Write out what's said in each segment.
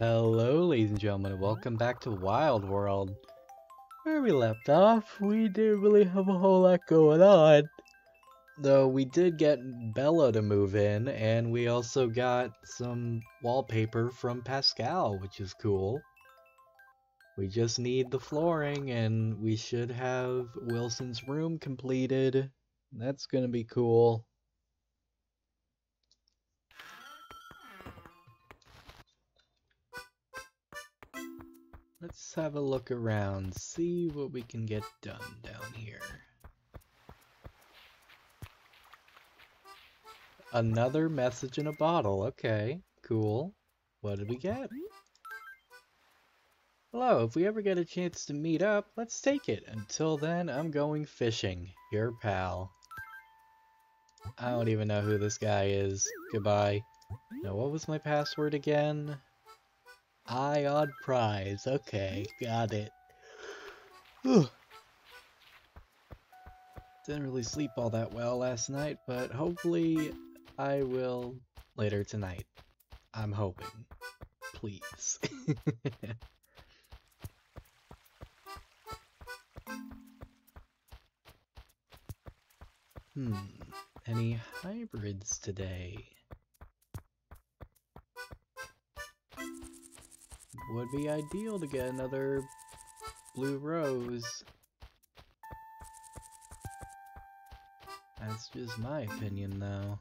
Hello, ladies and gentlemen, welcome back to Wild World. Where we left off, we didn't really have a whole lot going on. Though we did get Bella to move in, and we also got some wallpaper from Pascal, which is cool. We just need the flooring, and we should have Wilson's room completed. That's gonna be cool. Let's have a look around, see what we can get done down here. Another message in a bottle, okay, cool. What did we get? Hello, if we ever get a chance to meet up, let's take it. Until then, I'm going fishing. Your pal. I don't even know who this guy is. Goodbye. Now, what was my password again? Eye on prize. Okay, got it. Didn't really sleep all that well last night, but hopefully I will later tonight. I'm hoping. Please. hmm. Any hybrids today? Would be ideal to get another blue rose. That's just my opinion, though.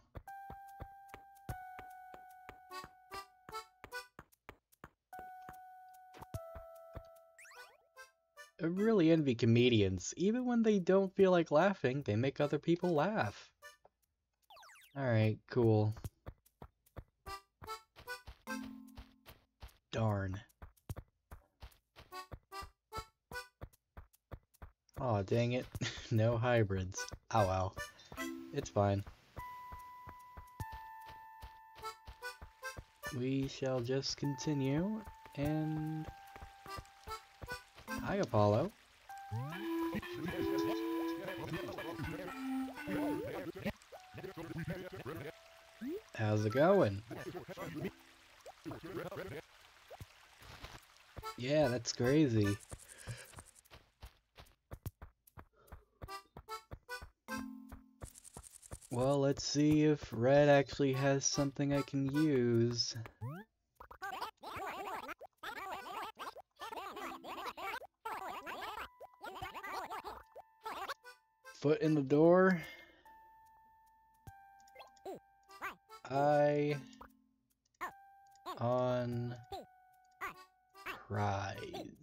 I really envy comedians. Even when they don't feel like laughing, they make other people laugh. Alright, cool. Darn. Oh, dang it. no hybrids. Oh ow. It's fine. We shall just continue, and... Hi, Apollo. How's it going? Yeah, that's crazy. Let's see if Redd actually has something Eye can use. Foot in the door. I on prize.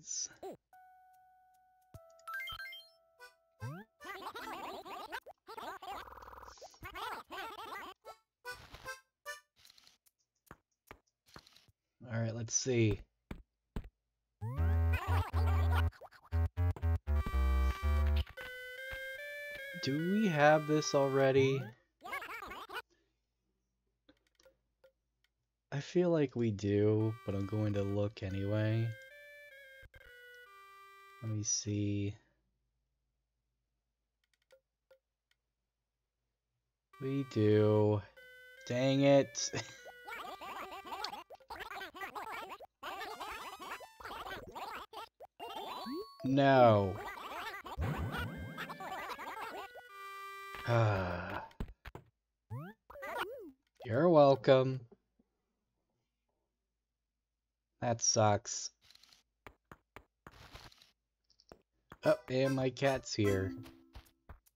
Alright, let's see. Do we have this already? I feel like we do, but I'm going to look anyway. Let me see. We do. Dang it. no. You're welcome. That sucks. Oh, and my cat's here.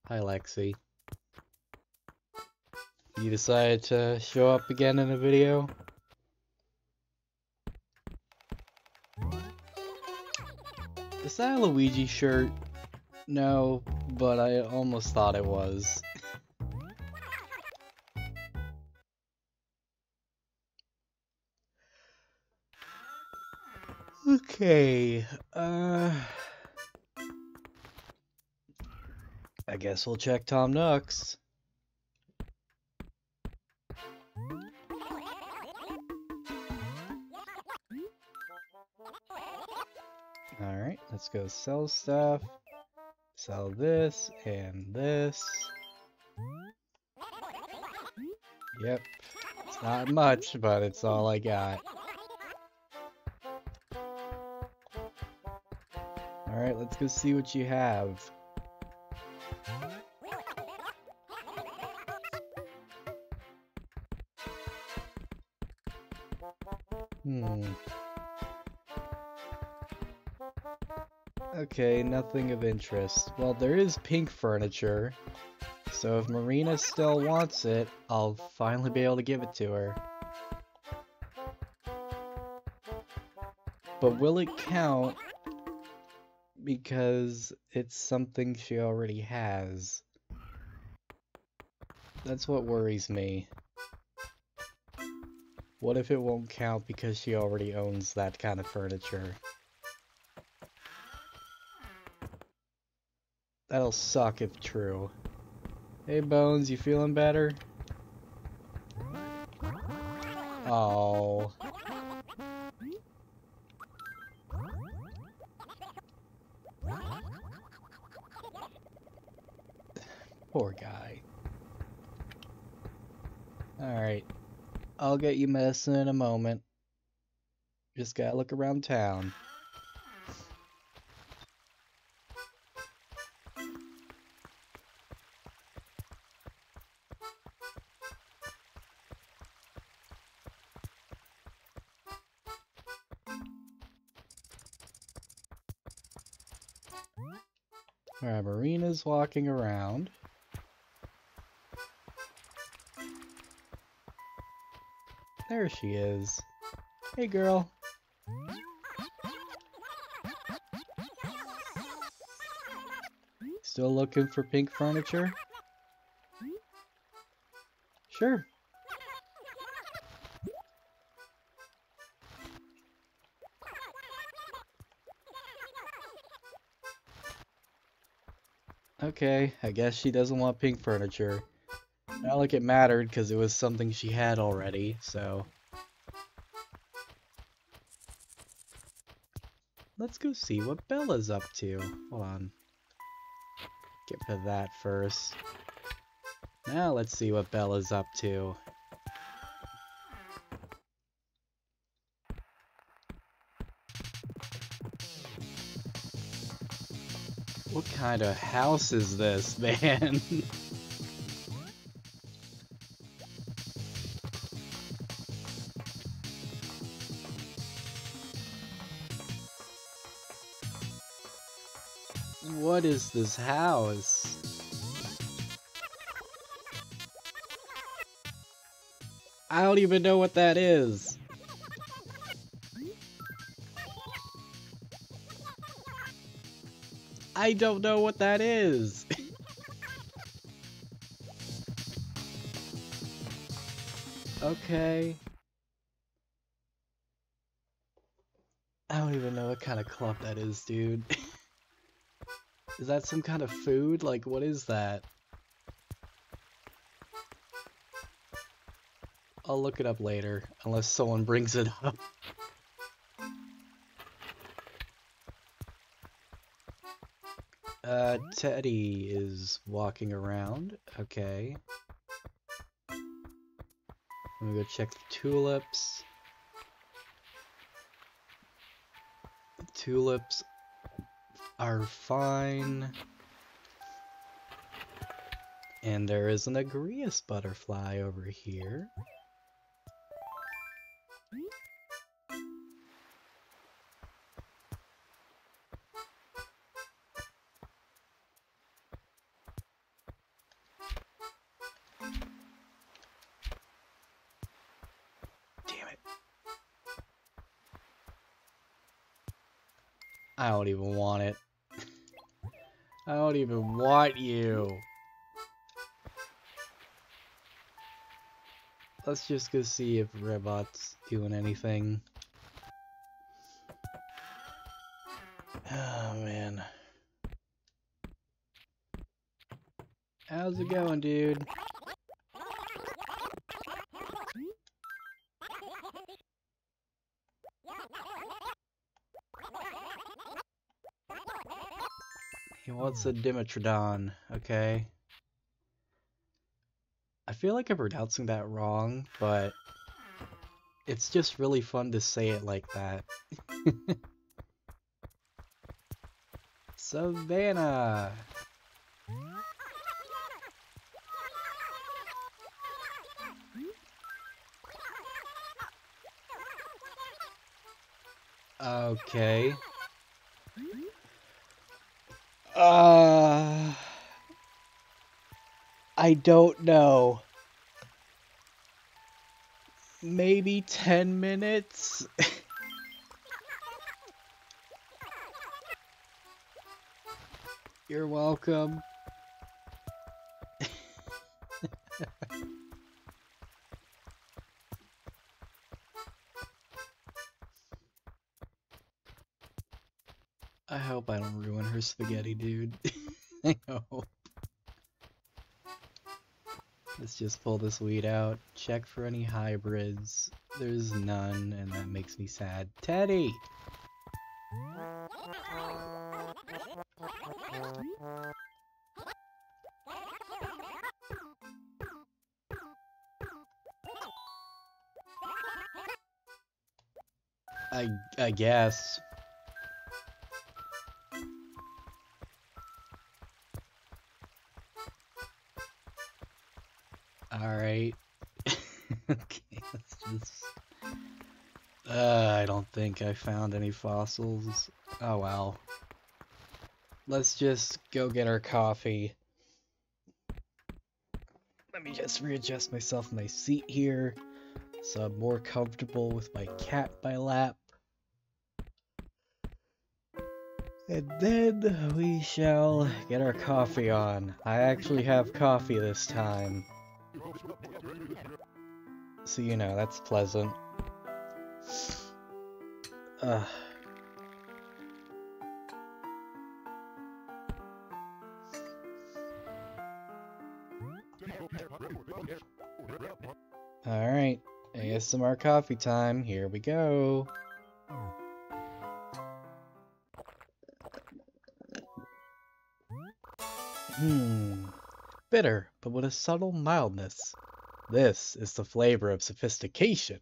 Hi, Lexi. You decided to show up again in a video? Is that a Luigi shirt? No, but I almost thought it was. Okay, uh... I guess we'll check Tom Nook's. Alright, let's go sell stuff. Sell this and this. Yep. It's not much, but it's all I got. Alright, let's go see what you have. Okay, nothing of interest. Well, there is pink furniture, so if Marina still wants it, I'll finally be able to give it to her. But will it count because it's something she already has? That's what worries me. What if it won't count because she already owns that kind of furniture? That'll suck if true. Hey Bones, you feeling better? Oh. Poor guy. Alright. I'll get you medicine in a moment. Just gotta look around town. Marina's walking around. There she is. Hey girl. Still looking for pink furniture? Sure. Okay, I guess she doesn't want pink furniture. Not like it mattered, because it was something she had already, so... Let's go see what Bella's up to. Hold on. Get of that first. Now let's see what Bella's up to. Kind of house is this, man? what is this house? I don't even know what that is. I don't know what that is. okay. I don't even know what kind of club that is, dude. is that some kind of food? Like, what is that? I'll look it up later, unless someone brings it up. Uh, Teddy is walking around. Okay. Let me go check the tulips. The tulips are fine. And there is an Agrias butterfly over here. Don't even want it. I don't even want you. Let's just go see if Rebot's doing anything. Oh man. How's it going, dude? He wants oh. a Dimetrodon, okay. I feel like I'm pronouncing that wrong, but it's just really fun to say it like that. Savannah. Okay. Uh, I don't know. Maybe 10 minutes? You're welcome. I hope I don't ruin her spaghetti, dude. I hope. Let's just pull this weed out. Check for any hybrids. There's none, and that makes me sad. Teddy! I I guess. I found any fossils. Oh well. Let's just go get our coffee. Let me just readjust myself in my seat here so I'm more comfortable with my cat by lap. And then we shall get our coffee on. I actually have coffee this time. So you know, that's pleasant. Ugh. Alright, ASMR coffee time, here we go. Hmm, bitter, but with a subtle mildness. This is the flavor of sophistication.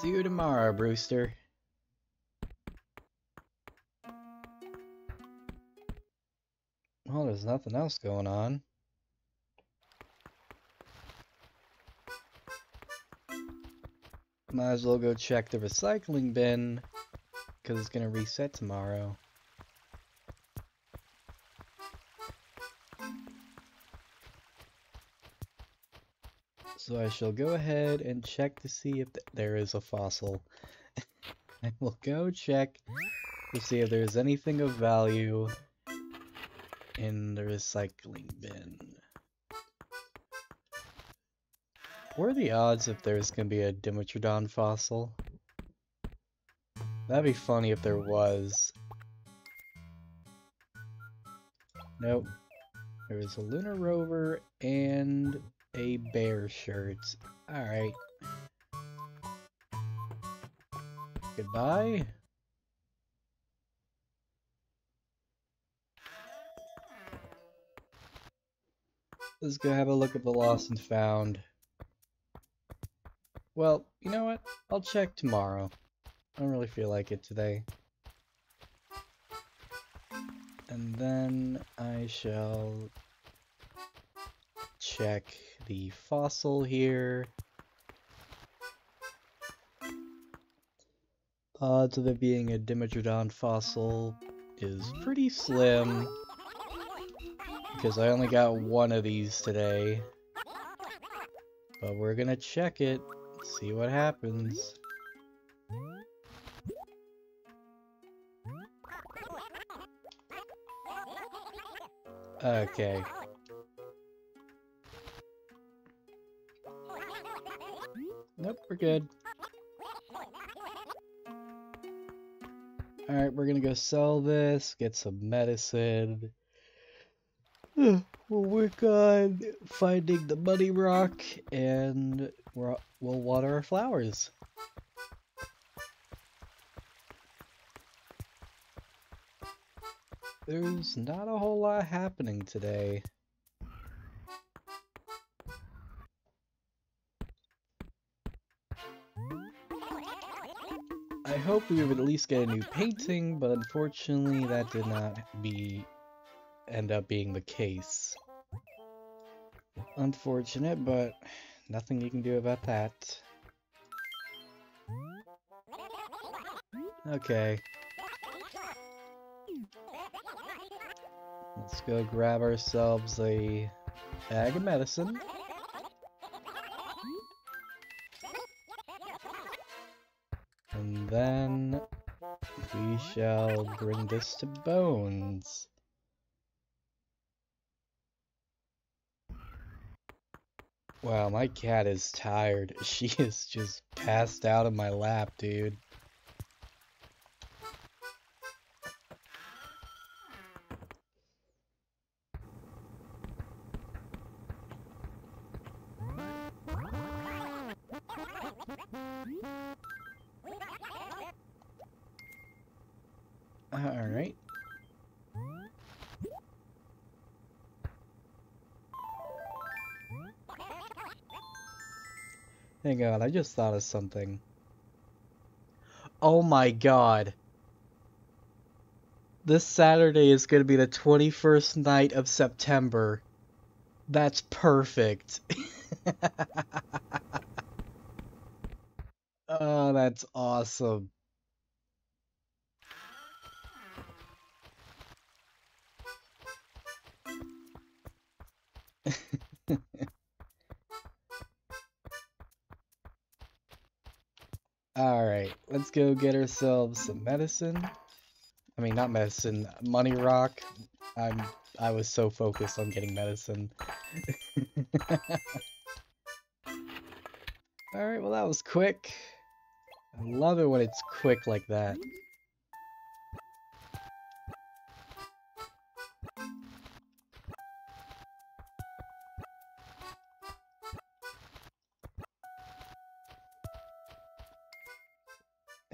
See you tomorrow, Brewster. Well, there's nothing else going on. Might as well go check the recycling bin, because it's going to reset tomorrow. So I shall go ahead and check to see if th there is a fossil. I will go check to see if there's anything of value in the recycling bin. What are the odds if there's gonna be a Dimetrodon fossil? That'd be funny if there was. Nope. There is a lunar rover and a bear shirt. Alright. Goodbye. Let's go have a look at the lost and found. Well, you know what? I'll check tomorrow. I don't really feel like it today. And then I shall check the fossil here. Odds of it being a Dimetrodon fossil is pretty slim. Because I only got one of these today. But we're gonna check it see what happens. Okay. Nope, we're good. Alright, we're gonna go sell this, get some medicine. we'll work on finding the money rock and we'll water our flowers. There's not a whole lot happening today. Hoped we would at least get a new painting, but unfortunately that did not be end up being the case. Unfortunate, but nothing you can do about that. Okay. Let's go grab ourselves a bag of medicine. Shall bring this to Bones. Wow, my cat is tired. She is just passed out in my lap, dude. On, I just thought of something. Oh my god. This Saturday is going to be the 21st night of September. That's perfect. oh, that's awesome. Alright, let's go get ourselves some medicine. I mean, not medicine, money rock. I'm, I was so focused on getting medicine. Alright, well that was quick. I love it when it's quick like that.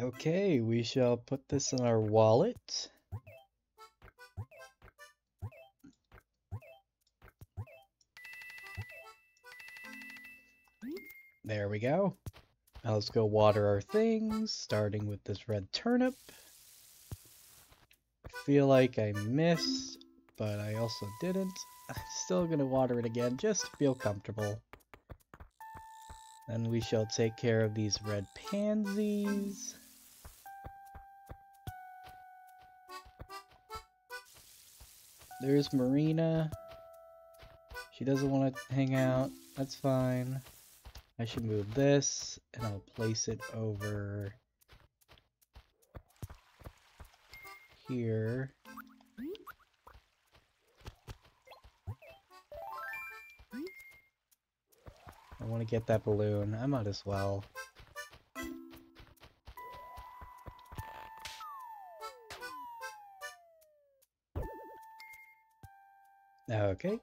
Okay, we shall put this in our wallet. There we go. Now let's go water our things, starting with this red turnip. I feel like I missed, but I also didn't. I'm still gonna water it again, just to feel comfortable. Then we shall take care of these red pansies. There's Marina. She doesn't want to hang out. That's fine. I should move this, and I'll place it over here. I want to get that balloon. I might as well. Okay.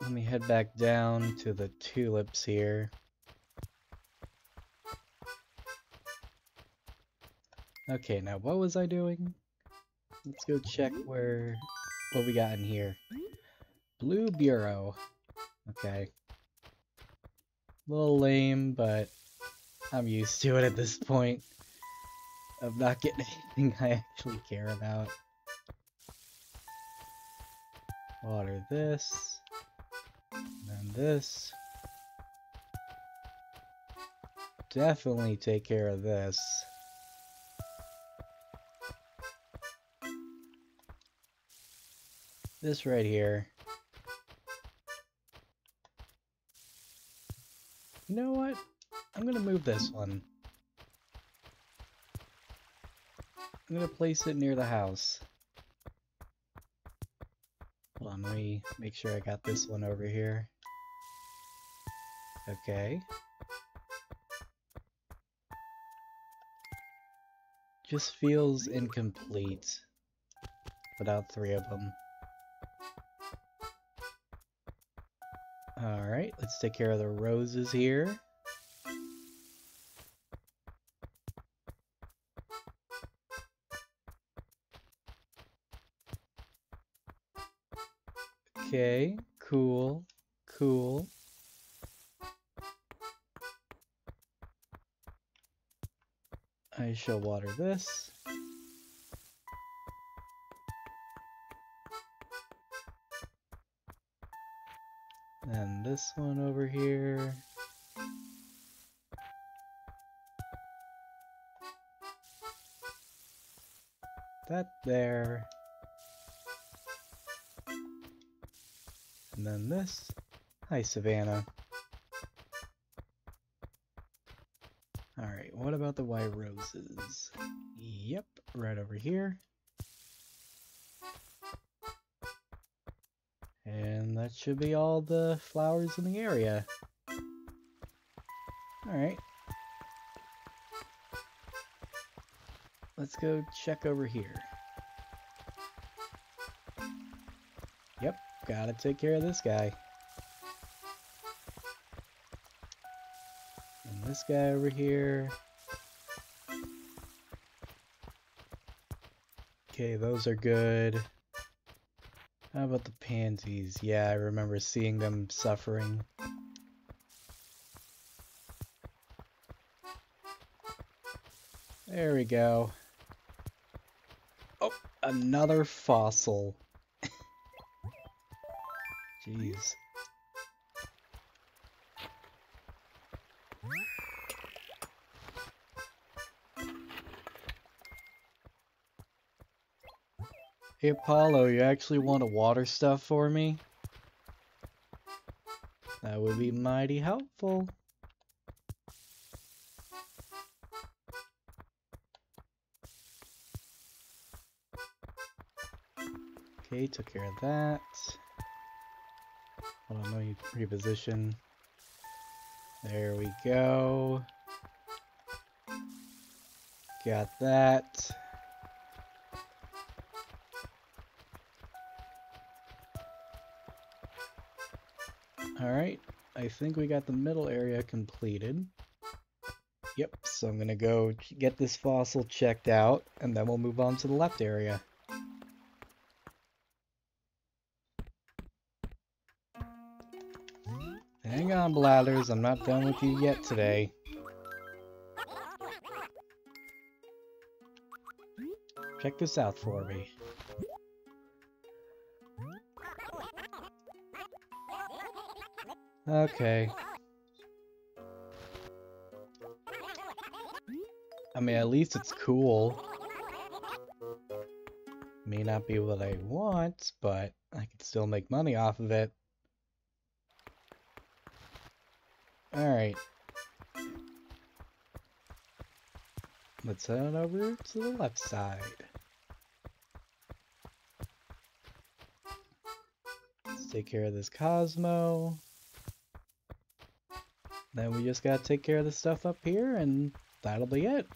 Let me head back down to the tulips here. Okay, now what was I doing? Let's go check where what we got in here. Blue Bureau. Okay. A little lame, but I'm used to it at this point. Of not getting anything I actually care about. Water this. And then this. Definitely take care of this. This right here. You know what? I'm gonna move this one. I'm gonna place it near the house. Hold on, let me make sure I got this one over here. Okay. Just feels incomplete without three of them. Alright, let's take care of the roses here. Okay, cool, cool. I shall water this. And this one over here. That there. And then this. Hi, Savannah. Alright, what about the white roses? Yep, right over here. And that should be all the flowers in the area. Alright. Let's go check over here. Gotta take care of this guy. And this guy over here. Okay, those are good. How about the pansies? Yeah, I remember seeing them suffering. There we go. Oh, another fossil. Hey Apollo, you actually want to water stuff for me? That would be mighty helpful. Okay, took care of that. Hold on, let me reposition. There we go. Got that. Alright, I think we got the middle area completed. Yep, so I'm gonna go get this fossil checked out, and then we'll move on to the left area. Hang on, Blathers, I'm not done with you yet today. Check this out for me. Okay. I mean, at least it's cool. May not be what I want, but I can still make money off of it. Alright. Let's head over to the left side. Let's take care of this Cosmo. Then we just gotta take care of the stuff up here, and that'll be it.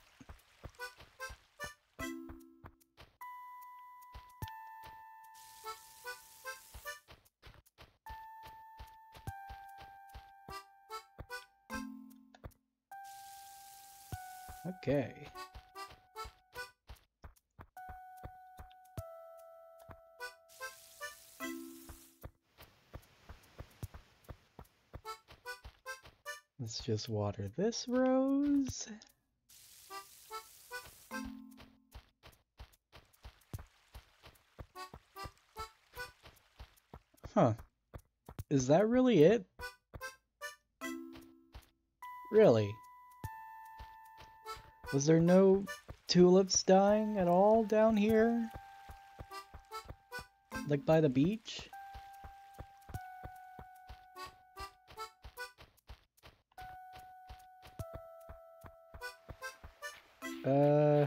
Okay. Just water this rose. Huh. Is that really it? Really? Was there no tulips dying at all down here? Like by the beach? Uh...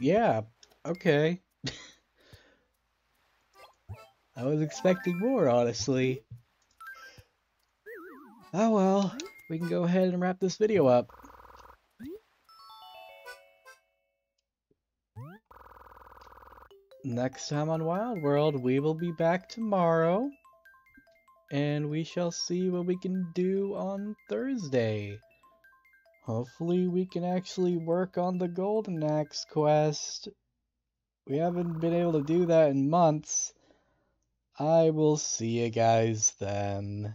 Yeah, okay. I was expecting more, honestly. Oh well, we can go ahead and wrap this video up. Next time on Wild World, we will be back tomorrow. And we shall see what we can do on Thursday. Hopefully we can actually work on the Golden Axe quest we haven't been able to do that in months. I will see you guys then.